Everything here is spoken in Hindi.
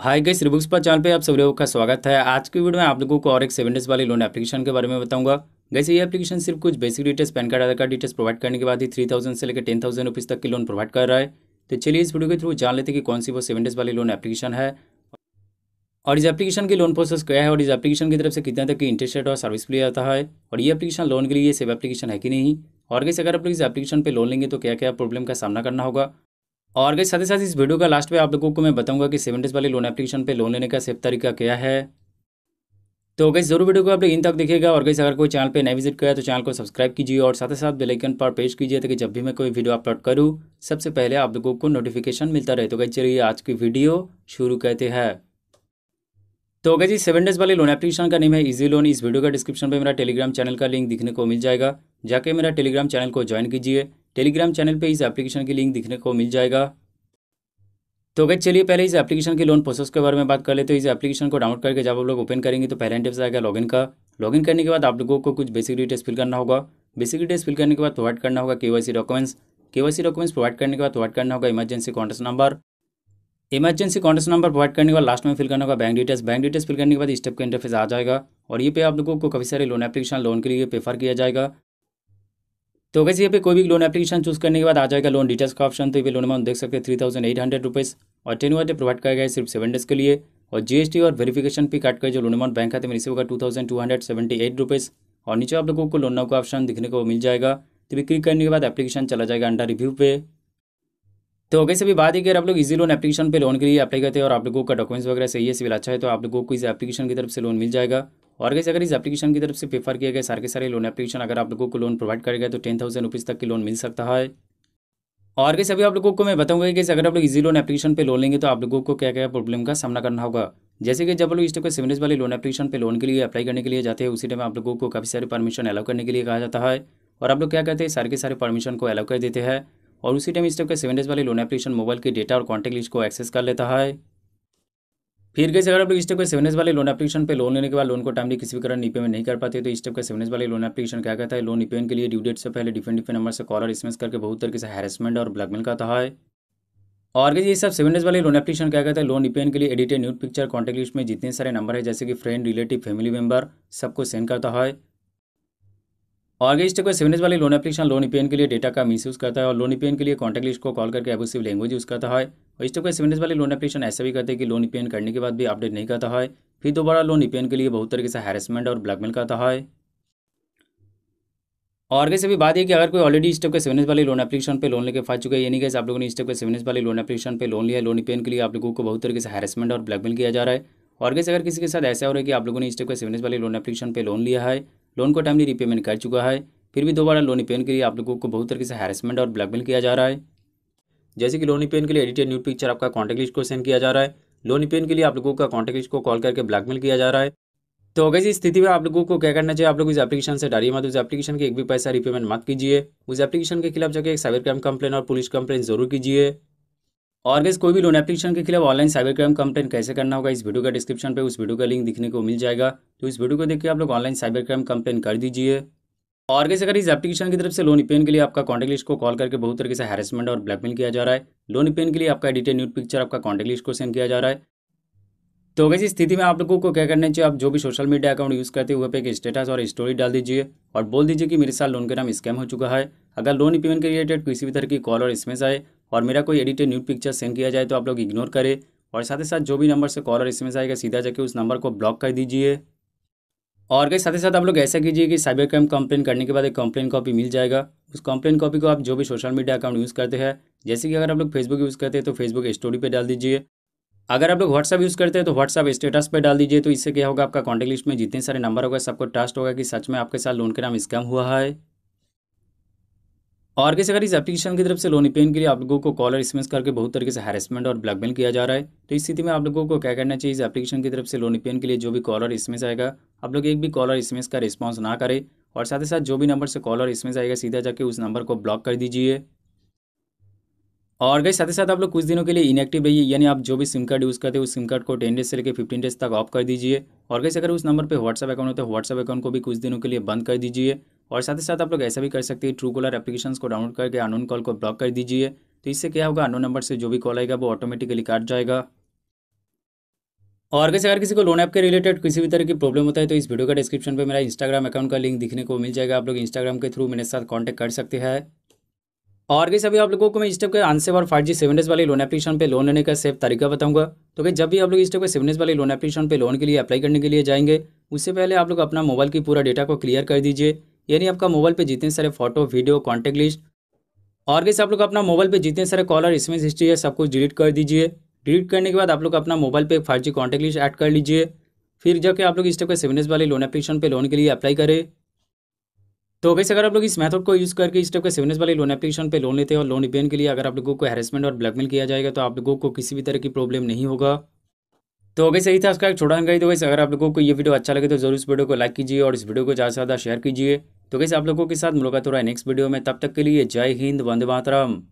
हाय गाइस रिबुक्स पर चैनल पे आप सभी लोगों का स्वागत है। आज की वीडियो में आप लोगों को और एक सेवन डेज़ वाली लोन एप्लीकेशन के बारे में बताऊँगा। वैसे ये एप्लीकेशन सिर्फ़ कुछ basic details PAN card Aadhaar card details provide करने के बाद ही थ्री थाउज़ेंड से लेकर टेन थाउज़ेंड रुपीज़ तक की लोन प्रोवाइड कर रहा है। तो चलिए इस वीडियो के थ्रू जान लेते हैं कि कौन सी वो सेवन डेज़ वाली लोन एप्लीकेशन है। और इस एप्लीकेशन की लोन प्रोसेस क्या है और इस एप्लीकेशन की तरफ़ से कितना तक की इंटरेस्ट रेट और सर्विस लिया जाता है और ये एप्लीकेशन लोन के लिए सेव एप्लीकेशन है कि नहीं? और कैसे अगर आप लोग इस एप्लीकेशन पर लोन लेंगे तो क्या क्या प्रॉब्लम का सामना करना होगा? और गई साथ ही साथ इस वीडियो का लास्ट में आप लोगों को मैं बताऊँगा कि सेवन डेज़ वाले लोन एप्लीकेशन पे लोन लेने का सेफ़ तरीका क्या है। तो गई ज़रूर वीडियो को आप लोग इन तक देखिएगा और गई अगर कोई चैनल पे नए विज़िट करें तो चैनल को सब्सक्राइब कीजिए और साथ ही साथ बेलाइकन पर पेश कीजिए ताकि जब भी मैं कोई वीडियो अपलोड करूँ, सबसे पहले आप लोगों को नोटिफिकेशन मिलता रहे। तो गई चलिए आज की वीडियो शुरू करते हैं। तो गई जी सेवन डेज़ वाले लोन एप्लीकेशन का नेम है इजी लोन इस वीडियो का डिस्क्रिप्शन पे मेरा टेलीग्राम चैनल का लिंक दिखने को मिल जाएगा। जाके मेरा टेलीग्राम चैनल को ज्वाइन कीजिए। टेलीग्राम चैनल पे इस एप्लीकेशन की लिंक दिखने को मिल जाएगा। तो अगर चलिए पहले इस एप्लीकेशन के लोन प्रोसेस के बारे में बात कर लेते तो इस एप्लीकेशन को डाउनलोड करके जब आप लोग ओपन करेंगे तो पहले इंटरफेस आएगा लॉगिन का। लॉगिन करने के बाद आप लोगों को कुछ बेसिक डिटेल्स फिल करना होगा। बेसिक डिटेल्स फिल करने के बाद प्रोवाइड करना होगा KYC documents. KYC documents provide करने के बाद प्रोवाइड करना होगा emergency contact number. Emergency contact number provide करने के बाद लास्ट में फिल करना होगा bank details. Bank details fill करने के बाद स्टेप का इंटरफेस आ जाएगा और ये पे आप लोगों को काफ़ी सारे लोन एप्लीकेशन लोन के लिए प्रेफर किया जाएगा। तो वैसे यहाँ पे कोई भी लोन एप्लीकेशन चूज़ करने के बाद आ जाएगा लोन डिटेल्स का ऑप्शन तो ये लोन अमाउंट देख सकते हैं three thousand eight hundred rupees और टेन वाटे प्रोवाइड किया गया सिर्फ़ सेवन डेज़ के लिए। और जीएसटी और वेरिफिकेशन भी काट कर जो लोन अमाउंट बैंक खाते में रिसीव होगा two thousand two hundred seventy eight rupees और नीचे आप लोगों को लोन नाउ का ऑप्शन दिखने को मिल जाएगा। तो भी क्लिक करने के बाद एप्लीकेशन चला जाएगा अंडर रिव्यू पे। तो अगर सभी बात है कि आप लोग इजी लोन एप्लीकेशन पे लोन के लिए अप्लाई करते हैं और आप लोगों का डॉक्यूमेंट्स वगैरह सही है, सिविल अच्छा है तो आप लोगों को इस एप्लीकेशन की तरफ़ से लोन मिल जाएगा। और कैसे अगर इस एप्लीकेशन की तरफ़ से प्रेफर किया गया सारे के सारे लोन एप्लीकेशन अगर आप लोगों को लोन प्रोवाइड करेगा तो टेन थाउज़ेंड रुपीज़ तक की लोन मिल सकता है। और कैसे अभी आप लोगों को मैं बताऊँगा कि अगर आप लोग इजी लोन एप्लीकेशन पे लोन लेंगे तो आप लोगों को क्या क्या प्रॉब्लम का सामना करना होगा। जैसे कि जब लोग इस टाइप के सेवन वाले लोन एप्लीकेशन पे लोन के लिए अप्लाई करने के लिए जाते हैं, उसी टाइम आप लोगों को काफ़ी सारे परमिशन अलाउ करने के लिए कहा जाता है। और आप लोग क्या करते हैं, सारे के सारे परमिशन को अलाउ कर देते हैं। और उसी टाइम इस टाइप के सेवन डेज़ वाले लोन एप्लीकेशन मोबाइल के डेटा और कॉन्टैक्ट लिस्ट को एक्सेस कर लेता है। फिर कैसे अगर आप लोग इस टाइप के सेवन वाले लोन एप्लीकेशन पे लोन लेने के बाद लोन को टाइमली किसी भी कारण रीपेमेंट नहीं कर पाते तो इस टाइप के सेवन वाले लोन एप्लीकेशन क्या कहता है? लोन रीपेमेंट के लिए ड्यू डेट से पहले डिफरेंट डिफरेंट नंबर से कॉल और करके बहुत तरीके से हैरेसमेंट और ब्लैकमेल करता है। और ये सब सेवन डेज़ वाले लोन एप्लीकेशन क्या कहता है? लोन रिपेन के लिए edited nude picture contact list में जितने सारे नंबर है, जैसे कि फ्रेंड रिलेटिव फैमिली मेंबर सबको सेंड करता है। और इस टाइप सेवन वाली लोन एप्लीकेशन लोन पेन के लिए डेटा का मिसयूज करता है और लोन पेन के लिए कॉन्टैक्ट लिस्ट को कॉल करके एबूसिव लैंग्वेज यूज़ करता है। और इस टाइप सेवन वाली लोन एप्लीकेशन ऐसा भी करते हैं कि लोन पेन करने के बाद भी अपडेट नहीं करता है, फिर दोबारा लोन पेन के लिए बहुत तरीके से हैरेसमेंट और ब्लैकमेल करता है। और कैसे भी बात है कि अगर कोई ऑलरेडी स्टेप के सेवन वाली लोन एप्लीकेशन पे लोन लेके फंस चुका है यानी कैसे आप लोगों ने स्टेप के सेवन वाली लोन एप्लीकेशन पे लोन लिया है लोन पेन के लिए आप लोगों को बहुत तरीके से हैरेसमेंट और ब्लैकमेल किया जा रहा है। और कैसे अगर किसी के साथ ऐसा हो रहा है कि आप लोगों ने स्टेप के सेवन वाली लोन एप्लीकेशन पे लोन लिया है लोन को टाइमली रिपेमेंट कर चुका है। फिर भी दोबारा लोन पेन के लिए आप लोगों को बहुत तरीके से हैरेसमेंट और ब्लैकमेल किया जा रहा है। जैसे कि लोन पेन के लिए एडिटेड न्यू पिक्चर आपका कॉन्टेक्ट लिस्ट को सेंड किया जा रहा है। लोनी पेन के लिए आप लोगों का कॉन्टेक्ट लिस्ट को कॉल करके ब्लैकमेल किया जा रहा है। तो अगर इस स्थिति में आप लोगों को क्या करना चाहिए, आप लोग इस एप्लीकेशन से डालिए मत। उस एप्लीकेशन के एक भी पैसा रिपेमेंट मत कीजिए। उस एप्लीकेशन के खिलाफ जाकर एक साइबर क्राइम कंप्लेन और पुलिस कंप्लेन ज़रूर कीजिए। और अगर कोई भी लोन एप्लीकेशन के खिलाफ ऑनलाइन साइबर क्राइम कंप्लेन कैसे करना होगा, इस वीडियो का डिस्क्रिप्शन पे, उस वीडियो का लिंक दिखने को मिल जाएगा। तो इस वीडियो को देखिए, आप लोग ऑनलाइन साइबर क्राइम कंप्लेन कर दीजिए। और कैसे अगर इस एप्लीकेशन की तरफ़ से लोन पेन के लिए आपका कॉन्टेक्ट लिस्ट को कॉल करके बहुत तरीके से हैरेसमेंट और ब्लैकमेल किया जा रहा है। लोन पेन के लिए आपका एडिटेड न्यूड पिक्चर आपका कॉन्टेक्ट लिस्ट को सेंड किया जा रहा है। तो वैसे स्थिति में आप लोगों को क्या करना चाहिए, आप जो भी सोशल मीडिया अकाउंट यूज़ करते हैं, वहाँ पे एक स्टेटस और स्टोरी डाल दीजिए और बोल दीजिए कि मेरे साथ लोन का नाम स्कैम हो चुका है। अगर लोन पेमेंट के रिलेटेड किसी भी तरह की कॉल और एसएमएस आए और मेरा कोई एडिटेड न्यूड पिक्चर सेंड किया जाए तो आप लोग इग्नोर करें। और साथ ही साथ जो भी नंबर से कॉल और एसएमएस आएगा, सीधा जाके उस नंबर को ब्लॉक कर दीजिए। और कई साथ ही साथ आप लोग ऐसा कीजिए कि साइबर क्राइम कंप्लेन करने के बाद एक कंप्लेन कॉपी मिल जाएगा। उस कंप्लेन कॉपी को आप जो भी सोशल मीडिया अकाउंट यूज़ करते हैं, जैसे कि अगर आप लोग फेसबुक यूज़ करते हैं तो फेसबुक स्टोरी पे डाल दीजिए। अगर आप लोग व्हाट्सअप यूज़ करते हैं तो व्हाट्सअप स्टेटस पे डाल दीजिए। तो इससे क्या होगा, आपका कॉन्टेक्ट लिस्ट में जितने सारे नंबर होगा, सबको ट्रस्ट होगा कि सच में आपके साथ लोन के नाम स्कैम हुआ है। और कैसे अगर इस एप्लीकेशन की तरफ़ से लोन पेन के लिए आप लोगों को कॉलर स्मेस करके बहुत तरीके से हैरेसमेंट और ब्लैकमेल किया जा रहा है तो इस स्थिति में आप लोगों को क्या करना चाहिए? इस एप्लीकेशन की तरफ़ से लोन पेन के लिए जो भी कॉलर स्मेस आएगा, आप लोग एक भी कॉलर स्मेस का रिस्पॉन्स ना करें और साथ ही साथ जो भी नंबर से कॉलर स्मेस आएगा, सीधा जाके उस नंबर को ब्लॉक कर दीजिए। और गई साथ ही साथ आप लोग कुछ दिनों के लिए इनएक्टिव रहिए, यानी आप जो भी सिम कार्ड यूज़ करते हैं, उस सिम कार्ड को टेन डेज़ से लेकर फिफ्टीन डेज़ तक ऑफ़ कर दीजिए। और कैसे अगर उस नंबर पर व्हाट्सअप अकाउंट होता है व्हाट्सअप अकाउंट को भी कुछ दिनों के लिए बंद कर दीजिए। और साथ ही साथ आप लोग ऐसा भी कर सकते हैं ट्रू कॉलर एप्लीकेशन को डाउनलोड करके अनोन कॉल को ब्लॉक कर दीजिए। तो इससे क्या होगा अनोन नंबर से जो भी कॉल आएगा वो ऑटोमेटिकली काट जाएगा। और कैसे अगर किसी को लोन ऐप के रिलेटेड किसी भी तरह की प्रॉब्लम होता है तो इस वीडियो का डिस्क्रिप्शन पे मेरा इंस्टाग्राम अकाउंट का लिंक दिखने को मिल जाएगा। आप लोग इंस्टाग्राम के थ्रू मेरे साथ कॉन्टैक्ट कर सकते हैं। और कैसे अभी आप लोगों को मैं इस टाइप के आंसर और फाइव जी सेवन डेज़ वाली लोन एप्लीकेशन पे लोन लेने का सेफ़ तरीका बताऊँगा। तो कि जब भी आप लोग इस टाइप के सेवन डेज़ वाली लोन एप्लीकेशन पे लोन के लिए अप्लाई करने के लिए जाएँगे, उससे पहले आप लोग अपना मोबाइल की पूरा डेटा को क्लियर कर दीजिए। यानी आपका मोबाइल पे जितने सारे फ़ोटो, वीडियो कॉन्टैक्ट लिस्ट और कैसे आप लोग अपना मोबाइल पे जितने सारे कॉलर इसमें हिस्ट्री है, सब कुछ डिलीट कर दीजिए। डिलीट करने के बाद आप लोग अपना मोबाइल पे एक five G contact list add कर लीजिए। फिर जाके आप लोग इस टाइप के सेवन वाली लोन एप्लीकेशन पे लोन के लिए अप्लाई करें। तो कैसे अगर आप लोग इस मेथड को यूज़ करके इस टाइप के सेवनेस वाली लोन एप्लीकेशन पे लोन लेते हैं और लोन रिपेन के लिए अगर आप लोगों को हैरेसमेंट और ब्लैकमेल किया जाएगा तो आप लोगों को किसी भी तरह की प्रॉब्लम नहीं होगा। तो अगर सही था, उसका एक छोटा जानकारी तो वैसे अगर आप लोगों को ये वीडियो अच्छा लगे तो ज़रूर इस वीडियो को लाइक कीजिए और इस वीडियो को ज़्यादा से ज़्यादा शेयर कीजिए। तो कैसे आप लोगों के साथ मुलाकात हो रहा है नेक्स्ट वीडियो में। तब तक के लिए जय हिंद, वंदे मातरम।